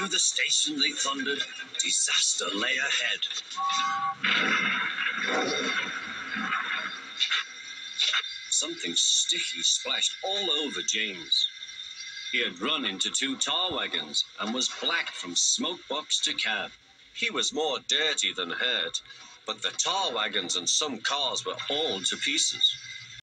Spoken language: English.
Through the station they thundered. Disaster lay ahead. Something sticky splashed all over James. He had run into two tar wagons and was black from smoke box to cab. He was more dirty than hurt, but the tar wagons and some cars were all to pieces.